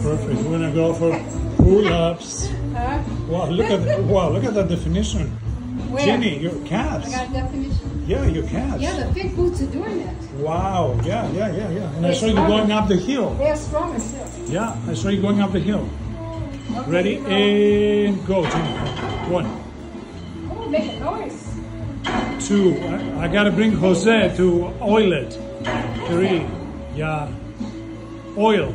Perfect. We're gonna go for pull-ups. Huh? Wow, look at wow, look at that definition. Where? Jenny, your calves. I got a definition. Yeah, your calves. Yeah, the big boots are doing it. Wow. Yeah, yeah, yeah, yeah. And I They're saw you going up the hill. They're strong as still. Yeah, I saw you going up the hill. Oh, okay, Ready go. and go, Jenny. One, Oh, make a noise. two. I, I gotta bring Jose to oil it. Three. Yeah. Oil.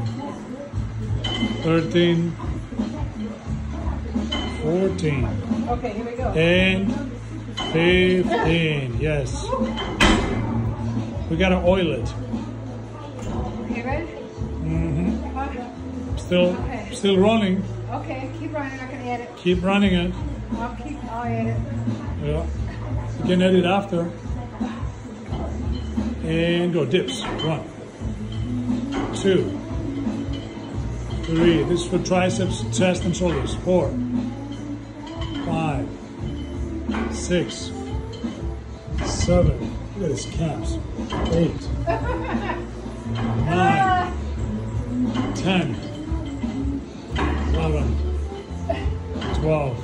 13, 14, Okay, here we go. and 15. Yes. We gotta oil it. You ready? hmm Uh, Still, Okay. still rolling. okay, keep running. I can edit. Keep running it. I'll keep. I'll edit. Yeah. You can edit after. And go dips. One, two, three. This is for triceps, chest, and shoulders. Four, five, six, seven. Look at his calves. Eight, nine, ten, eleven, twelve,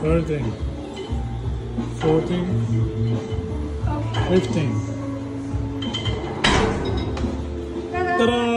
thirteen. 14, 15. Ta-da! Ta-da!